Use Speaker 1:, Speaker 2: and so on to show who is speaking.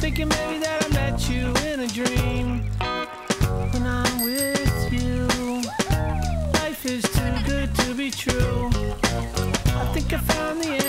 Speaker 1: Thinking maybe that I met you in a dream. When I'm with you, life is too good to be true. I think I found the